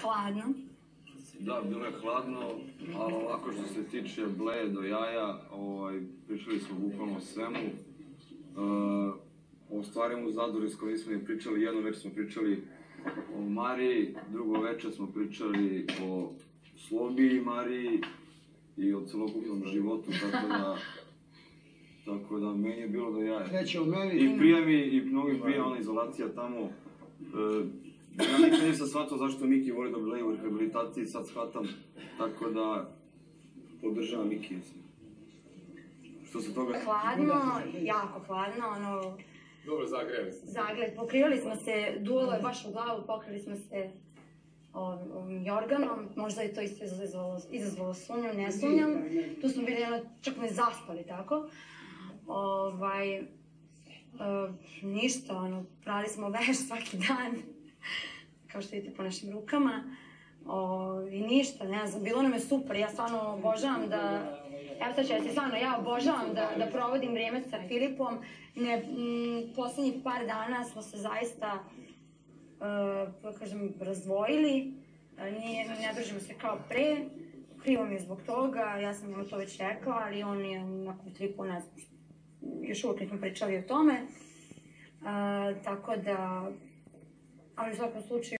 Hladno. Da, bilo je hladno, ali ovako što se tiče bleje do jaja, ovaj, pričali smo bukvalno o svemu. E, o stvarima u Zadru s kojim smo i pričali, jedno večer smo pričali o Mariji, drugo večer smo pričali o Slobi i Mariji i o celokupnom životu, tako da, tako da meni je bilo do jaja. Treće o meni. I prija mi, i mnogi prija ona izolacija tamo. E, ja nikad nisam shvatao zašto Miki voli da bleje u rehabilitaciji, sad shvatam. Tako da, podržavam Miki. Što se toga... Hladno, jako hladno, ono, Dobro, zagrejali ste. zagled, pokrivali smo se, duolo je baš u glavu, pokrili smo se ovim, ovim jorganom, možda je to isto izazvalo, izazvalo sumnjam, ne sumnjam. Tu smo bili, ono, čak ne zaspali, tako. Ovaj, e, ništa, ono, prali smo veš svaki dan, kao što vidite po našim rukama. O, I ništa, ne znam, bilo nam je super, ja stvarno obožavam da, evo sad se stvarno, ja obožavam da, da provodim vrijeme sa Filipom. Ne, m, poslednjih par dana smo se zaista, uh, kažem, razdvojili, E, nije, ne držimo se kao pre, krivo mi je zbog toga, ja sam mu to već rekla, ali on je nakon tripu, ne znam, još uvijek nismo pričali o tome. Uh, tako da, ali u svakom slučaju,